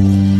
Bye.